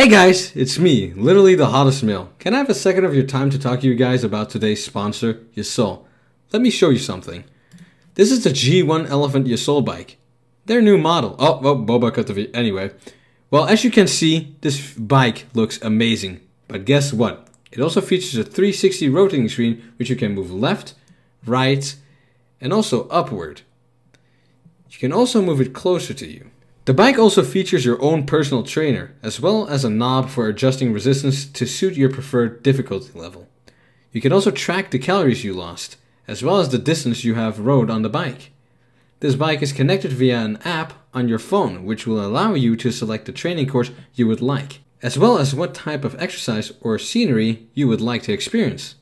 Hey guys, it's me, literally the hottest male. Can I have a second of your time to talk to you guys about today's sponsor, Yesoul? Let me show you something. This is the G1 Elephant Yesoul bike. Their new model. Oh, oh, Boba cut the video. Anyway. Well, as you can see, this bike looks amazing. But guess what? It also features a 360 rotating screen which you can move left, right, and also upward. You can also move it closer to you. The bike also features your own personal trainer, as well as a knob for adjusting resistance to suit your preferred difficulty level. You can also track the calories you lost, as well as the distance you have rode on the bike. This bike is connected via an app on your phone, which will allow you to select the training course you would like, as well as what type of exercise or scenery you would like to experience.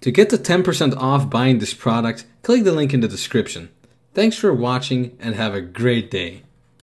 To get the 10% off buying this product, click the link in the description. Thanks for watching and have a great day.